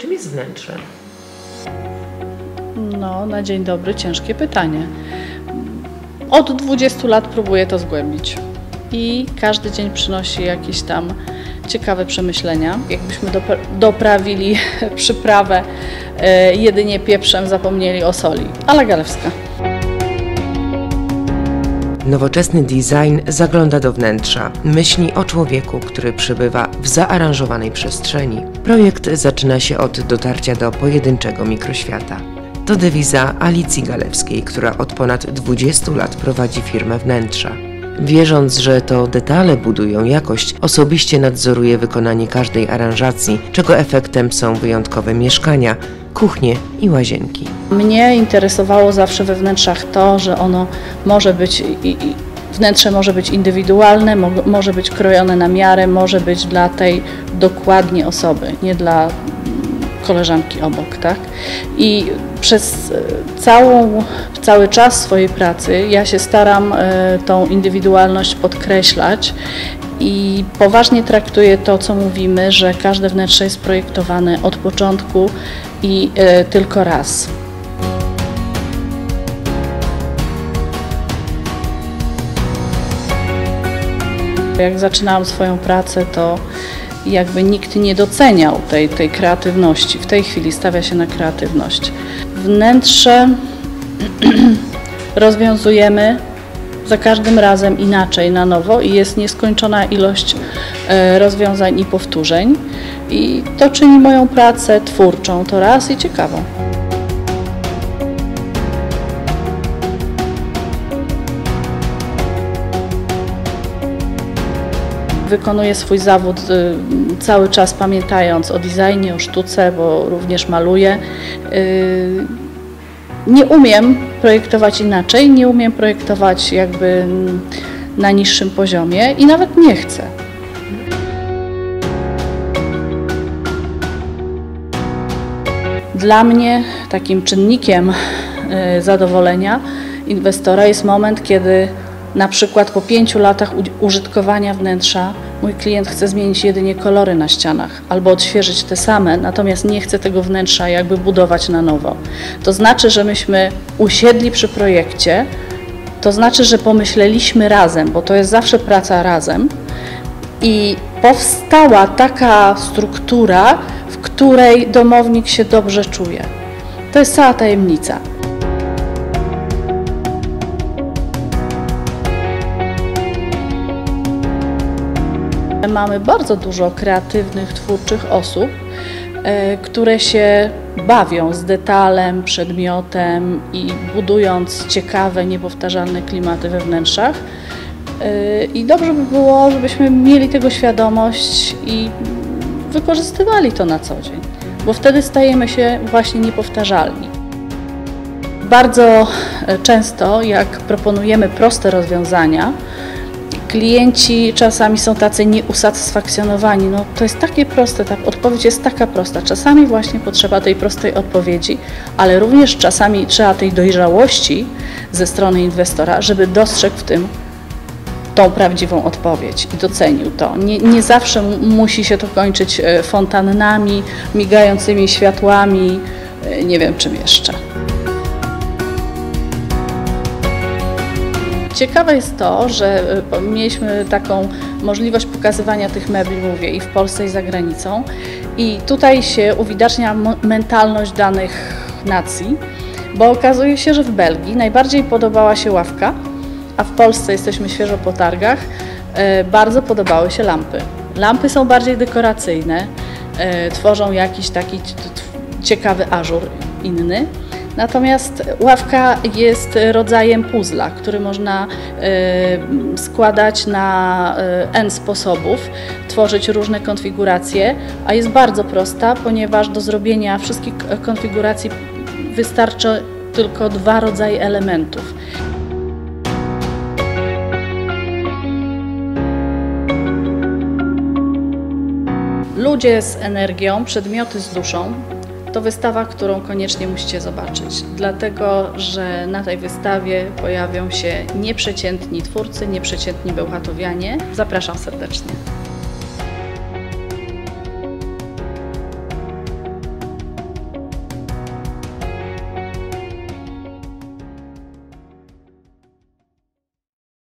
Czym jest wnętrze? No, na dzień dobry ciężkie pytanie. Od 20 lat próbuję to zgłębić i każdy dzień przynosi jakieś tam ciekawe przemyślenia. Jakbyśmy dopra- doprawili przyprawę e, jedynie pieprzem, zapomnieli o soli. Ale Galewska. Nowoczesny design zagląda do wnętrza, myśli o człowieku, który przebywa w zaaranżowanej przestrzeni. Projekt zaczyna się od dotarcia do pojedynczego mikroświata. To dewiza Alicji Galewskiej, która od ponad 20 lat prowadzi firmę wnętrza. Wierząc, że to detale budują jakość, osobiście nadzoruje wykonanie każdej aranżacji, czego efektem są wyjątkowe mieszkania, kuchnie i łazienki. Mnie interesowało zawsze we wnętrzach to, że ono może być, i, i, wnętrze może być indywidualne, mo, może być krojone na miarę, może być dla tej dokładnie osoby, nie dla mm, koleżanki obok, tak? I przez e, całą, cały czas swojej pracy ja się staram e, tą indywidualność podkreślać i poważnie traktuję to, co mówimy, że każde wnętrze jest projektowane od początku i e, tylko raz. Jak zaczynałam swoją pracę, to jakby nikt nie doceniał tej, tej kreatywności. W tej chwili stawia się na kreatywność. Wnętrze rozwiązujemy za każdym razem inaczej, na nowo i jest nieskończona ilość e, rozwiązań i powtórzeń. I to czyni moją pracę twórczą to raz i ciekawą. Wykonuję swój zawód y, cały czas pamiętając o designie, o sztuce, bo również maluję. Y, Nie umiem projektować inaczej, nie umiem projektować jakby na niższym poziomie i nawet nie chcę. Dla mnie takim czynnikiem y, zadowolenia inwestora jest moment, kiedy na przykład po pięciu latach użytkowania wnętrza mój klient chce zmienić jedynie kolory na ścianach albo odświeżyć te same, natomiast nie chce tego wnętrza jakby budować na nowo. To znaczy, że myśmy usiedli przy projekcie, to znaczy, że pomyśleliśmy razem, bo to jest zawsze praca razem i powstała taka struktura, w której domownik się dobrze czuje. To jest cała tajemnica. Mamy bardzo dużo kreatywnych, twórczych osób, e, które się bawią z detalem, przedmiotem i budując ciekawe, niepowtarzalne klimaty we wnętrzach. E, I dobrze by było, żebyśmy mieli tego świadomość i wykorzystywali to na co dzień, bo wtedy stajemy się właśnie niepowtarzalni. Bardzo e, często, jak proponujemy proste rozwiązania, klienci czasami są tacy nieusatysfakcjonowani. No, to jest takie proste, ta odpowiedź jest taka prosta. Czasami właśnie potrzeba tej prostej odpowiedzi, ale również czasami trzeba tej dojrzałości ze strony inwestora, żeby dostrzegł w tym tą prawdziwą odpowiedź i docenił to. Nie, nie zawsze musi się to kończyć e, fontannami, migającymi światłami, e, nie wiem czym jeszcze. Ciekawe jest to, że po- mieliśmy taką możliwość pokazywania tych mebli, mówię, i w Polsce, i za granicą. I tutaj się uwidacznia mentalność danych nacji, bo okazuje się, że w Belgii najbardziej podobała się ławka, a w Polsce jesteśmy świeżo po targach, e, bardzo podobały się lampy. Lampy są bardziej dekoracyjne, e, tworzą jakiś taki ciekawy ażur inny. Natomiast ławka jest rodzajem puzla, który można e, składać na e, N sposobów, tworzyć różne konfiguracje, a jest bardzo prosta, ponieważ do zrobienia wszystkich konfiguracji wystarczy tylko dwa rodzaje elementów. Ludzie z energią, przedmioty z duszą to wystawa, którą koniecznie musicie zobaczyć, dlatego że na tej wystawie pojawią się nieprzeciętni twórcy, nieprzeciętni bełchatowianie. Zapraszam serdecznie.